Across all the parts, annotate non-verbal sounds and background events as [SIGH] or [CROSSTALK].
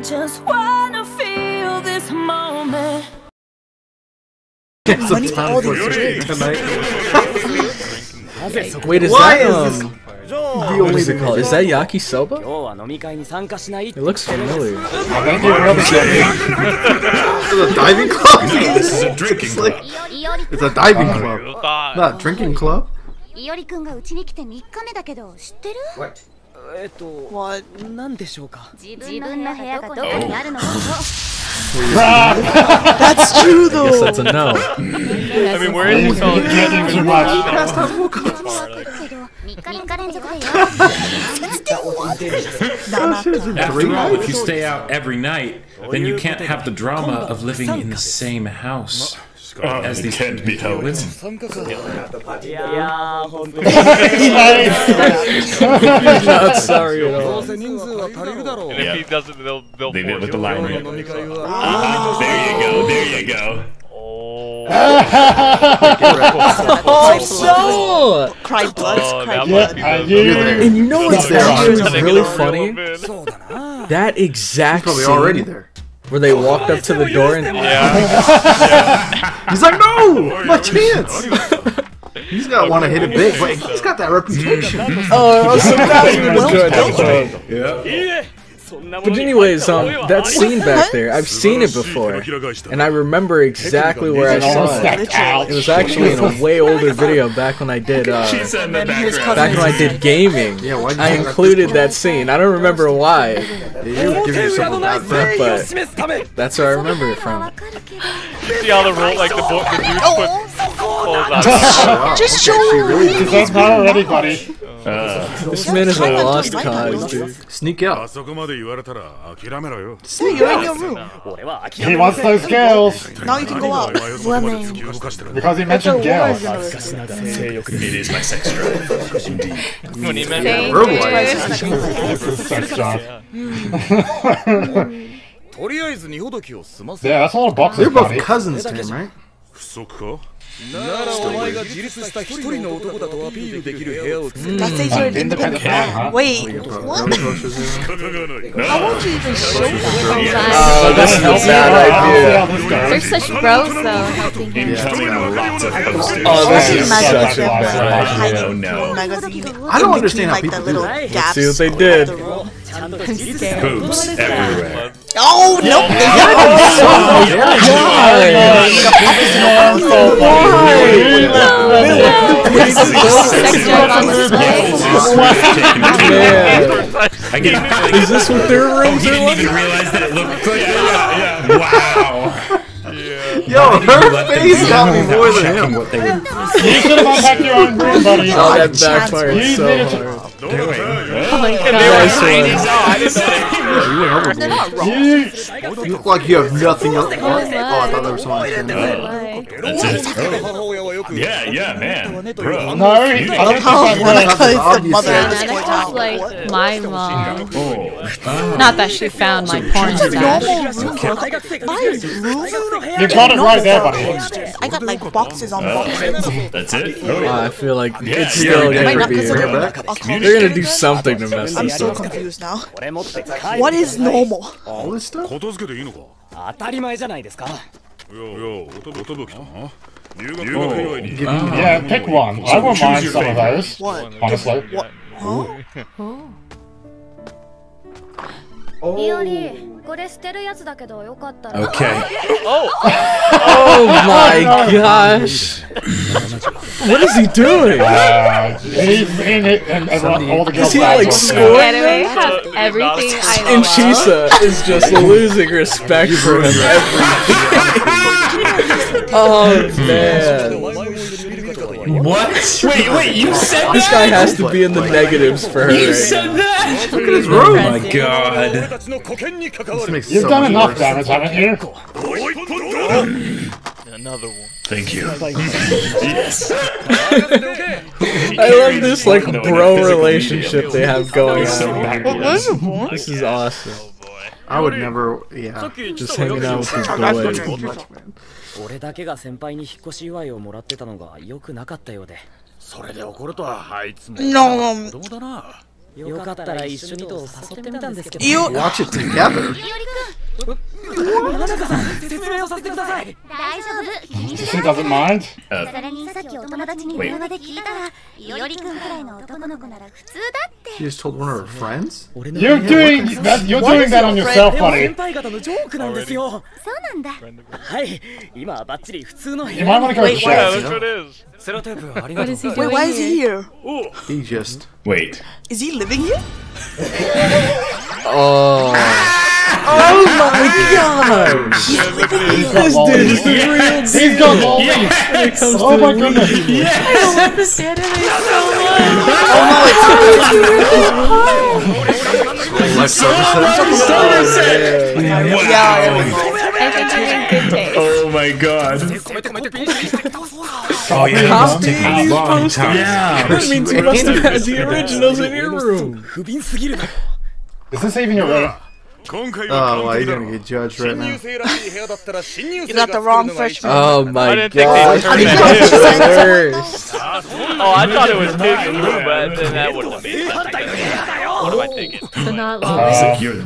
I just wanna feel this moment. Some time for tonight. [LAUGHS] Wait, is Why that is um, the what is it called? Is that yakisoba? It looks familiar. [LAUGHS] it's [LAUGHS] a diving club. this is a drinking club. It's a diving club, not a drinking club. What? おりくんがうちに来て3日目だけど知ってるえっと What? 何でしょうか自分の部屋がどこにあるのか That's true I guess though. that's a no. I mean, where is he calling Getting too much. 3日連続でよ After all, if you stay out every night, then you can't have the drama of living in the same house Scotland as these can't be helped. Not sorry at all. And if he doesn't, they'll, they'll Leave it with the line. Ah, there you go, there you go. oh no! Cry blood, cry blood. And you know what's there? It's really funny. That exact. Probably already there where they walked up to the door and [LAUGHS] Yeah. He's like, no, my chance. He's got to want to hit it big, but he's got that reputation. oh, so now you enjoyed that part. But anyways, um, um, that scene back there, I've seen it before, and I remember exactly where I saw it. It was actually in a [LAUGHS] way older video back when I did, uh, back when I did gaming. I included that scene. I don't remember why, but that's where I remember it from. See how the roll, like the, the dude put just show really Because that's not already, buddy. This man is a lost cause, dude. Sneak out. Stay in your room. He wants those girls. Now you can go out. because he mentioned girls. it is my sex drive. when he mentioned robot. sex drive. [LAUGHS] yeah, that's a lot of boxes, They're both buddy. cousins to him, right? 不足かならお前が自立した一人の男だとアピールできる部屋を作る That says you're an Independent independent man, man. huh? Wait, Bro, what? girl crushes him. 仕方がない。 How would you even show that? Oh, that's a bad idea. They're such bros, though, helping him. Lots of posting. Oh, this is Imagine such a them, bad like, idea. hiding no. magazine I don't in understand how between, like, people the do little that. gaps see what they of did. the roll. ちゃんと自立 Boobs everywhere. Oh, nope. They Sex drive on display. Man, I get is this what their rooms He are didn't like? even realize that it looked like Wow. Yo, her Let them face do got me without more than checking him. what they were You should have unpacked your own room, buddy. Oh, that backfired You so did it. hard. doing. Oh my god. Nice one. You went overboard. They're not wrong. You look like you have nothing else. Oh, I thought there was something else. Why? That's it. Yeah, yeah, man. Bro. No, I don't Love how I'm Monica is the obvious. mother of Yeah, this that town. sounds like my mom. Oh. Not that she found my porn stash. normal room. You got it right there, buddy. I got like boxes on boxes. That's it? Oh, I feel like it's still yeah. Am I gonna be. considered They're like a culture? gonna do something to mess I'm this so up. confused now. これ持って帰る What is normal? All this stuff? 片付けていいのか当たり前じゃないですかいやいや、おとぼとぼきたな。入学入学祝いに。 Yeah, pick one. I won't mind some of those. What? Honestly. Huh? いおり これ捨てるやつだけどよかったら Okay. Oh my [LAUGHS] gosh! What is he doing? Uh, he's in it, and everyone, all the girls Is he back like on- scoring Anime them? has everything I And love. Chisa is just losing respect for him every Oh man. What? Wait, wait, you said This guy has to be in the negatives for her You right said now. that? Look at his room. Oh my god. This makes You've so done much enough worse. damage, haven't you? Another one. Thank you. yes. I love this like bro relationship they have going So on. backward. This is awesome. I would never, yeah. Just hanging out with his That's 俺だけが先輩に引っ越し祝いをもらってたのが良くなかったようでそれで怒るとは、あいつも。子供だな。よかったら一緒にと誘ってみたんですけど You. Watch it together. He doesn't mind. Uh, wait. She just told one of her friends? You're doing that, you're doing that on yourself, buddy. You might want to go wait, to what is he doing Wait, why is he here? He just... Wait. Is he living here? [LAUGHS] oh... Oh my god! This dude is the real deal! He's got lollies. When it comes Oh to my the goodness. weed. I love this anime so oh Life services. I think you're in good taste. Oh my god. Oh, yeah, Copying it's taken a these long posters. time. Yeah. That means you must have had the originals in your room. Is this even your room? Oh, well, he's gonna get judged right now. You got the wrong freshman. Oh my didn't think god. they turned That's that the worst. Oh, I thought it was his room, but then that wouldn't have made sense. What am I thinking? So not Uh, lollies. You're the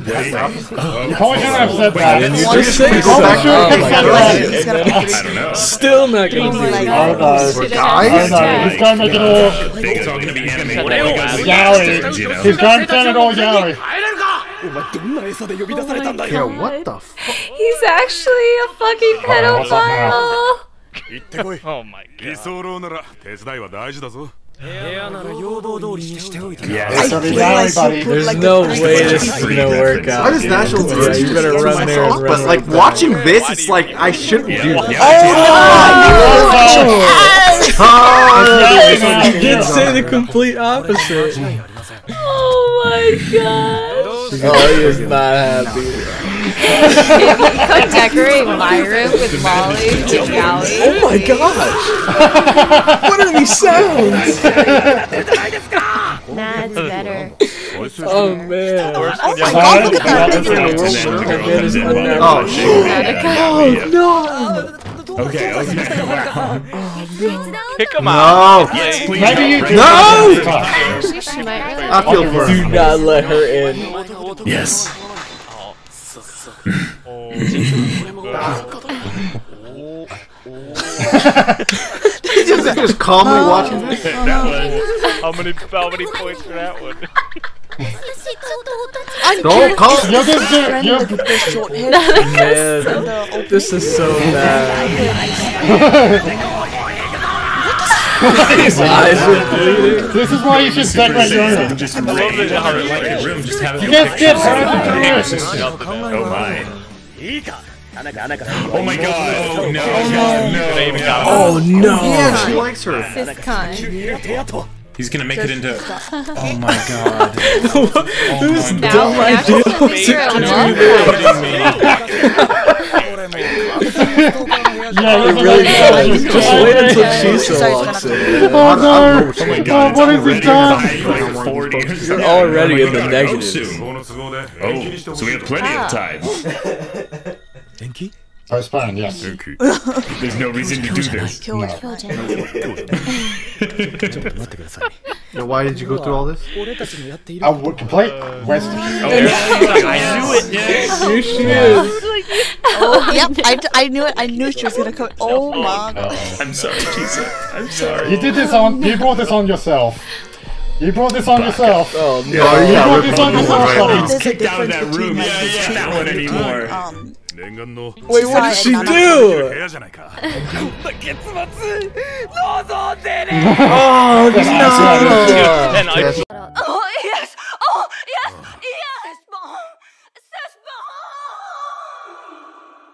You probably shouldn't have said that. Didn't you just say second. Oh my Oh my God. god. He's gonna pick I. Still not gonna do like- it. I don't know. For I guys? don't know. He's going to make it all It's all gonna be animated. yaoi. You? He's going to turn it all oh yeah, what the fuck? He's actually a fucking oh, pedophile! [LAUGHS] oh my god. Yeah, so there's. There's no way this is gonna work out. Yeah, you better run there and run But like watching this, it's like I shouldn't do this. Oh, oh, oh, did say the complete opposite. oh my god. Oh, he is not happy. [LAUGHS] [LAUGHS] Could decorate my room with Molly and Yowie. Oh my gosh! [LAUGHS] what are these sounds? That's better. Oh man. Oh my god, look at that. That is unnatural. Oh shit. Oh, oh, oh no! Okay, okay. Wow. Kick him out. No. Yes, please. Maybe don't do No! it. She might really I feel for Do not let her in. Yes. Just, just calmly watching this. That was how many how many points for that one? I'm Don't call. You're just doing. You're, with short hair. Man, this is so [LAUGHS] bad. His eyes this is why you should decorate your room. Just rage on like a room. Just have it. You guys get hurt. Oh my. Oh my god. Oh no. Oh, oh, no. Oh no! Yeah, she likes her. Sis con. He's gonna make it into. Oh my god. [LAUGHS] Whose oh, my dumb Now, now idea she's was make to [LAUGHS] yeah, you really good. Just, just wait until she so long. Oh, no. Oh, my God. Oh, what is this time? You're already in the negatives. Oh, oh so we have plenty of ah. time. [LAUGHS] Thank you. I was fine, yes. [LAUGHS] There's no reason to do this. No. now, why did you go through all this? I would complete West. Oh, [LAUGHS] I knew it, yes. Here she is. Oh, [LAUGHS] yep. I, knew it. I knew she was gonna come. Oh, oh my god. I'm sorry, Jesus. I'm [LAUGHS] sorry. You did this on. You brought this on yourself. You brought this on yourself. Oh no. Yeah, you brought this on yourself. Right. He's kicked out of that room. Yeah, yeah, not one anymore. Um, Wait, what did she do? [LAUGHS] oh, no! Oh, yes! Oh, yes! Oh, yes! Mom!